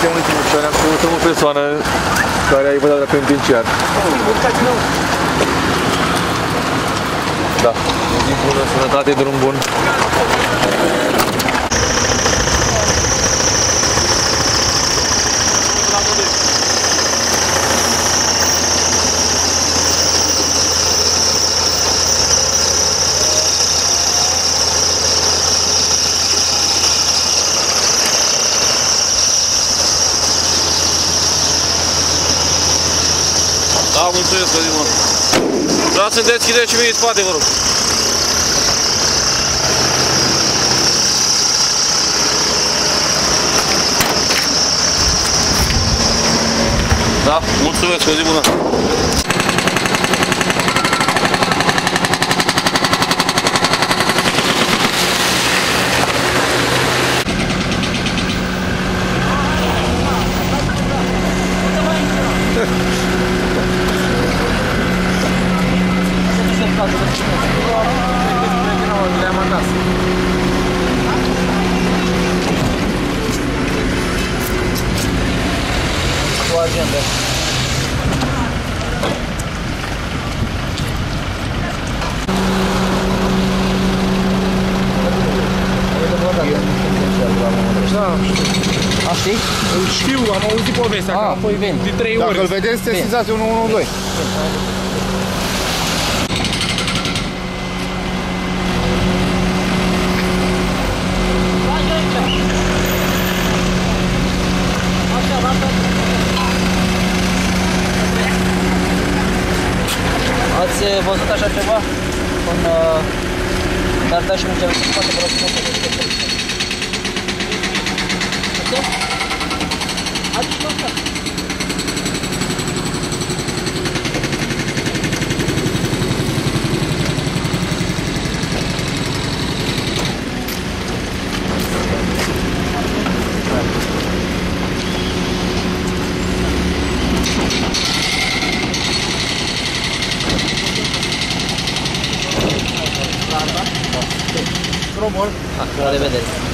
suntem în Timișoara, am căutăm o persoană care a evadat la penitenciar. Da, o zi bună, sănătate, drum bun. Da, mulțumesc, Călimă. Vreau să deschideți și mie în spate, vă rog. Da, mulțumesc, o zi bună. Cu agenda. Așa? Îl știu, am auzit povestea. A, că păi veni. De trei ori. Dacă îl vedeți, sesizați 112. Ați uh, văzut așa ceva? Un uh, gardaș în care se poate folosi motor de も悪くなレベルです